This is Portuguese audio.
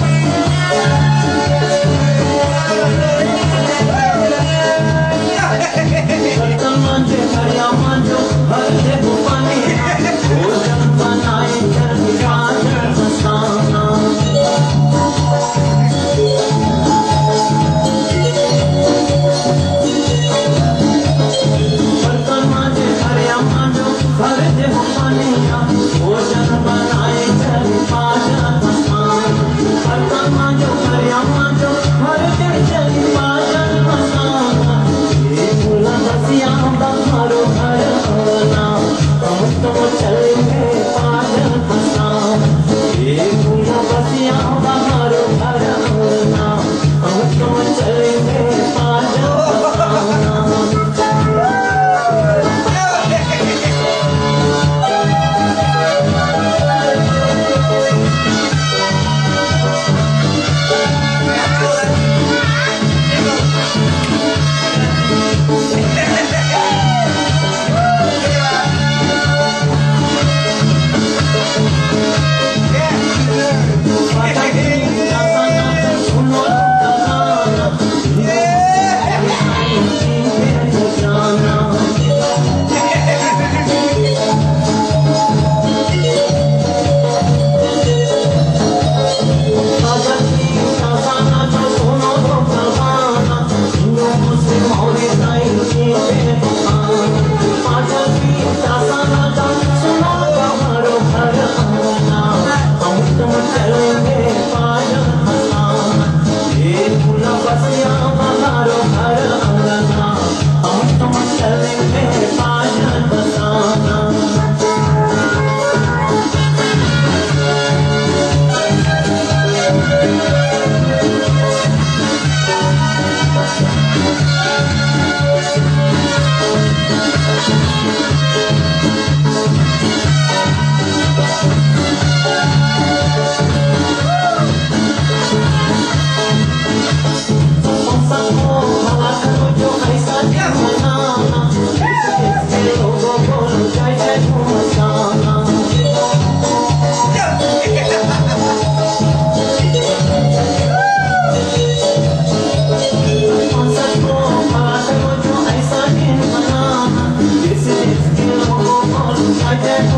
Música Gracias.